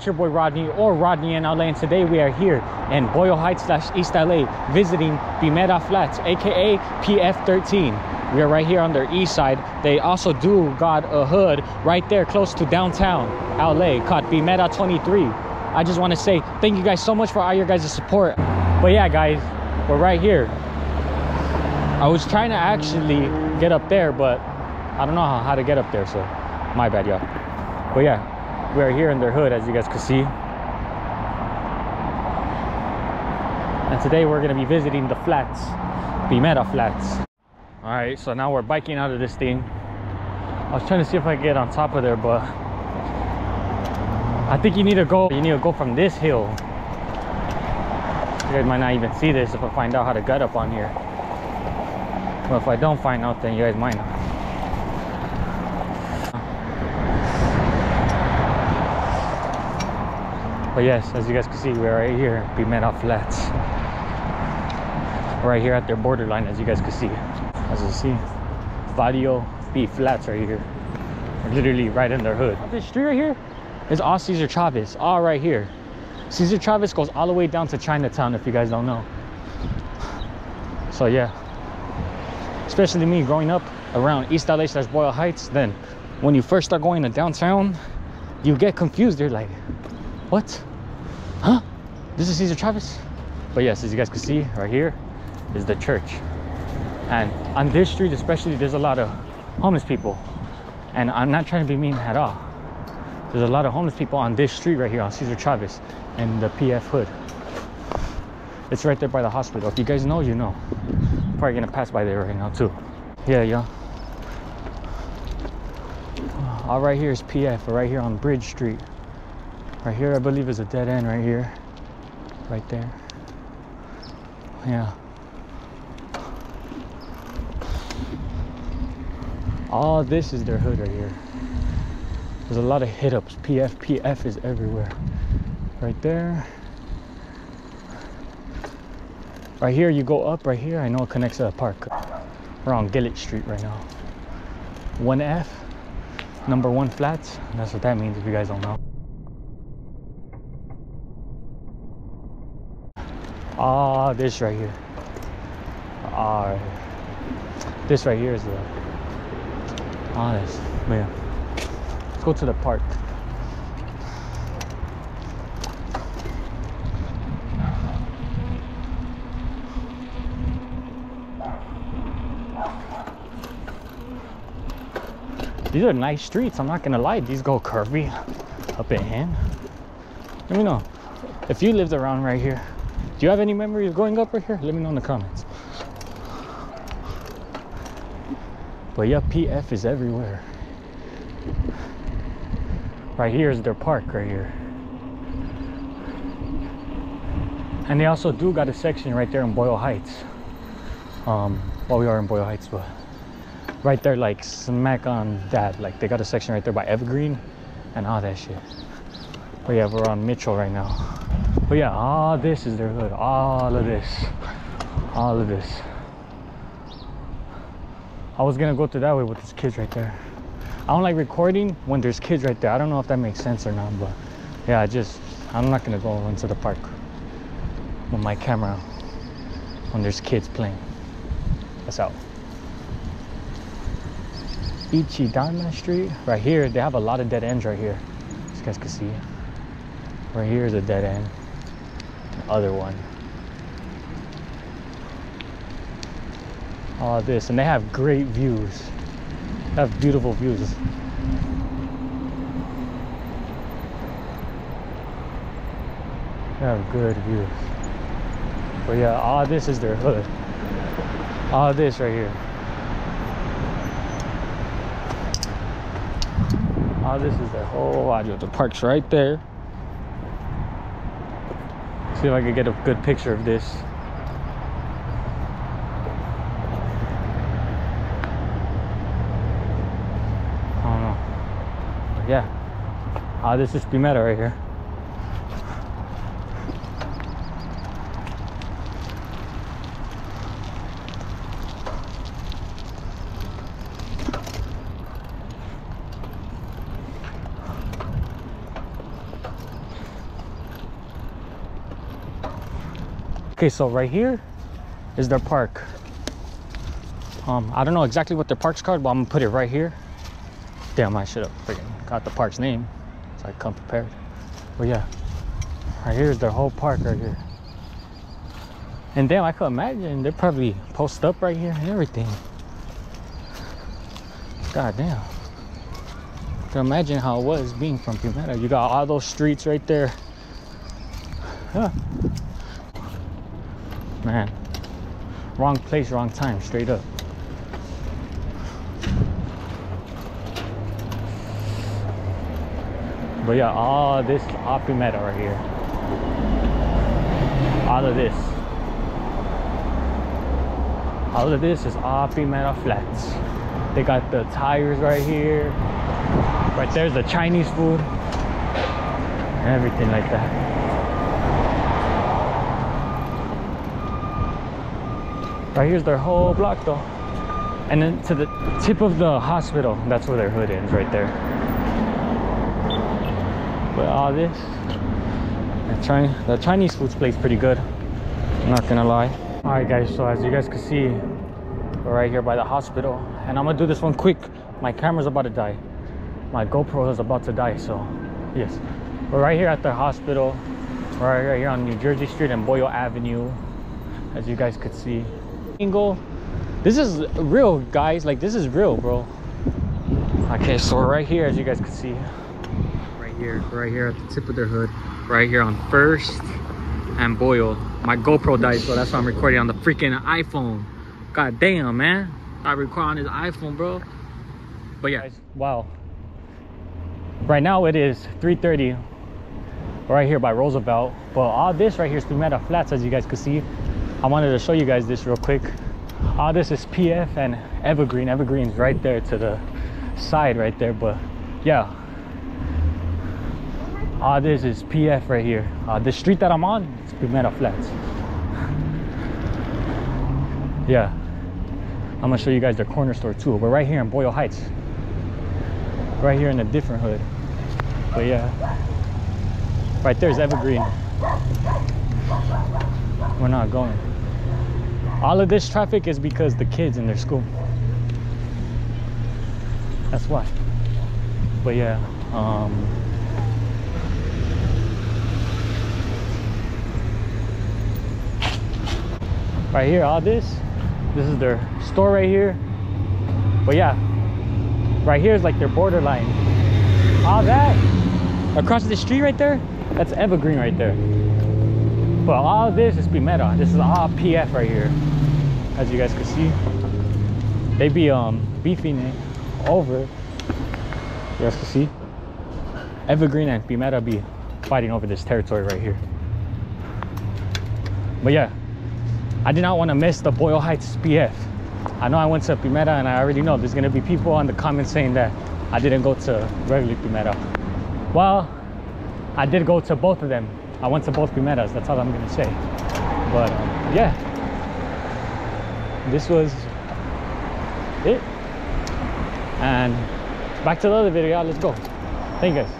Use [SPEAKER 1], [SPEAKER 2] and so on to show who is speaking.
[SPEAKER 1] It's your boy Rodney or Rodney in LA and today we are here in Boyle Heights slash East LA visiting Primera Flats aka PF13. We are right here on their east side. They also do got a hood right there close to downtown LA called Primera 23. I just want to say thank you guys so much for all your guys' support. But yeah guys, we're right here. I was trying to actually get up there but I don't know how, how to get up there so my bad y'all. But yeah, we are here in their hood as you guys can see. And today we're going to be visiting the flats Primera flats. All right so now we're biking out of this thing. I was trying to see if I could get on top of there but I think you need to go you need to go from this hill. You guys might not even see this if I find out how to get up on here. But if I don't find out then you guys might not But yes, as you guys can see, we're right here, Primera Flats. Right here at their borderline, as you guys can see. As you see, Vadio B Flats right here. Literally right in their hood. This street right here is all Cesar Chavez, all right here. Cesar Chavez goes all the way down to Chinatown, if you guys don't know. So yeah, especially me growing up around East LA slash Boyle Heights, then when you first start going to downtown, you get confused. You're like, what? Huh? This is Cesar Chavez? But yes, as you guys can see, right here is the church. And on this street especially, there's a lot of homeless people. And I'm not trying to be mean at all. There's a lot of homeless people on this street right here on Cesar Chavez and the PF Hood. It's right there by the hospital. If you guys know, you know. Probably gonna pass by there right now too. Yeah, yeah. All right here is PF, right here on Bridge Street. Right here, I believe, is a dead end right here. Right there. Yeah. All this is their hood right here. There's a lot of hit ups. PF, PF is everywhere. Right there. Right here, you go up right here. I know it connects to the park. We're on Gillett Street right now. 1F, number one flats. That's what that means if you guys don't know. Ah, this right here. Ah, this right here is the. honest man. Let's go to the park. These are nice streets. I'm not gonna lie. These go curvy up in. Let me know if you lived around right here. Do you have any memories growing up right here? Let me know in the comments. But yeah, PF is everywhere. Right here is their park right here. And they also do got a section right there in Boyle Heights. Um, well, we are in Boyle Heights, but right there, like smack on that. Like they got a section right there by Evergreen and all that shit. But yeah, we're on Mitchell right now. But yeah, all this is their hood. All of this. All of this. I was gonna go through that way with these kids right there. I don't like recording when there's kids right there. I don't know if that makes sense or not, but yeah, I just, I'm not gonna go into the park with my camera when there's kids playing. That's out. Echandia Street, right here, they have a lot of dead ends right here. You guys can see. Right here is a dead end other one. All of this, and they have great views. They have beautiful views. They have good views. But yeah, all this is their hood. All this right here. All this is their whole audio. The park's right there. See if I can get a good picture of this. I don't know. But yeah. Ah, this is Primera right here. Okay, so right here is their park. Um, I don't know exactly what their park's called, but I'm gonna put it right here. Damn, I should have freaking got the park's name. So I come prepared. But yeah, right here is their whole park right here. And damn, I could imagine they're probably post up right here and everything. God damn. Can imagine how it was being from Primera. You got all those streets right there. Huh. Man, wrong place, wrong time, straight up. But yeah, all this off Primera right here. All of this. All of this is off Primera flats. They got the tires right here. Right there's the Chinese food. Everything like that. Right here's their whole block though. And then to the tip of the hospital, that's where their hood ends right there. But all this, the, the Chinese food's place pretty good. I'm not gonna lie. All right guys, so as you guys can see, we're right here by the hospital. And I'm gonna do this one quick. My camera's about to die. My GoPro is about to die, so yes. We're right here at the hospital. Right here on New Jersey Street and Boyle Avenue, as you guys could see angle this is real guys. Like this is real bro. Okay so we're right here as you guys can see. Right here right here at the tip of their hood. Right here on first and boyle. My gopro died so that's why i'm recording on the freaking iphone. God damn man. I record on his iphone bro. But yeah. Wow. Right now it is 3:30, right here by roosevelt. But all this right here is Primera flats as you guys can see I wanted to show you guys this real quick. All this is PF and Evergreen. Evergreen's right there to the side right there, but yeah. All this is PF right here. Uh, the street that I'm on, it's Primera Flats. yeah. I'm gonna show you guys their corner store too. We're right here in Boyle Heights. Right here in a different hood. But yeah. Right there's Evergreen. We're not going all of this traffic is because the kids in their school. That's why. But yeah um right here all this this is their store right here. But yeah right here is like their borderline. All that across the street right there that's evergreen right there. But all this is Primera. This is all PF right here. As you guys can see. They be um beefing it over. You guys can see. Evergreen and Primera be fighting over this territory right here. But yeah, I did not want to miss the Boyle Heights PF. I know I went to Primera and I already know there's gonna be people on the comments saying that I didn't go to regular Primera. Well, I did go to both of them I went to both Primeras, that's all I'm gonna say. But um, yeah, this was it. And back to the other video, let's go. Thank you guys.